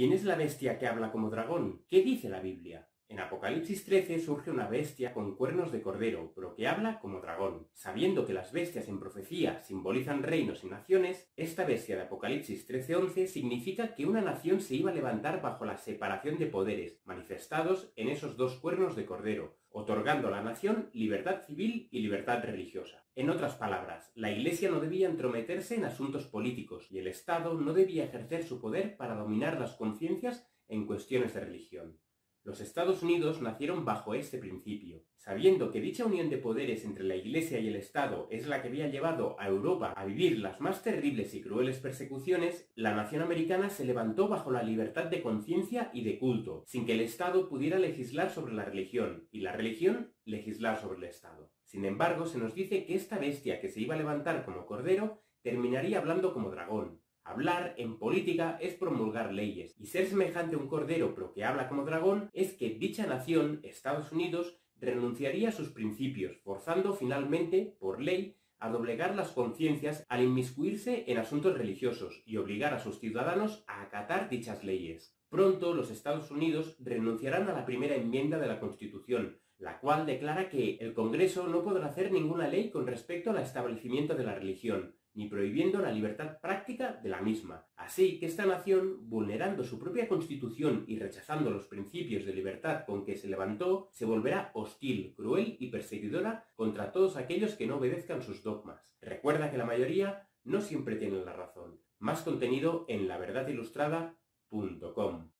¿Quién es la bestia que habla como dragón? ¿Qué dice la Biblia? En Apocalipsis 13 surge una bestia con cuernos de cordero, pero que habla como dragón. Sabiendo que las bestias en profecía simbolizan reinos y naciones, esta bestia de Apocalipsis 13:11 significa que una nación se iba a levantar bajo la separación de poderes, manifestados en esos dos cuernos de cordero, otorgando a la nación libertad civil y libertad religiosa. En otras palabras, la Iglesia no debía entrometerse en asuntos políticos y el Estado no debía ejercer su poder para dominar las conciencias en cuestiones de religión. Los Estados Unidos nacieron bajo este principio. Sabiendo que dicha unión de poderes entre la Iglesia y el Estado es la que había llevado a Europa a vivir las más terribles y crueles persecuciones, la nación americana se levantó bajo la libertad de conciencia y de culto, sin que el Estado pudiera legislar sobre la religión y la religión legislar sobre el Estado. Sin embargo, se nos dice que esta bestia que se iba a levantar como cordero terminaría hablando como dragón, Hablar en política es promulgar leyes, y ser semejante a un cordero pero que habla como dragón es que dicha nación, Estados Unidos, renunciaría a sus principios, forzando finalmente, por ley, a doblegar las conciencias al inmiscuirse en asuntos religiosos y obligar a sus ciudadanos a acatar dichas leyes. Pronto los Estados Unidos renunciarán a la primera enmienda de la Constitución, la cual declara que el Congreso no podrá hacer ninguna ley con respecto al establecimiento de la religión, ni prohibiendo la libertad práctica de la misma. Así que esta nación, vulnerando su propia constitución y rechazando los principios de libertad con que se levantó, se volverá hostil, cruel y perseguidora contra todos aquellos que no obedezcan sus dogmas. Recuerda que la mayoría no siempre tienen la razón. Más contenido en laverdadilustrada.com.